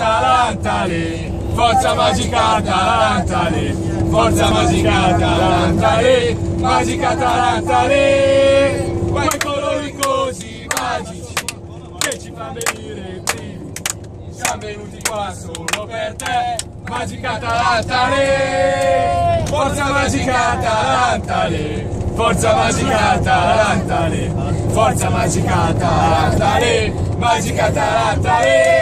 Atalantale, forza magica Atalantale, forza magica Atalantale, magica Atalantale, quei colori così magici. Che ci fa venire i primi, siamo venuti qua solo per te, magica Atalantale, forza magica Atalantale, forza magica Atalantale, forza magica Atalantale, magica Atalantale.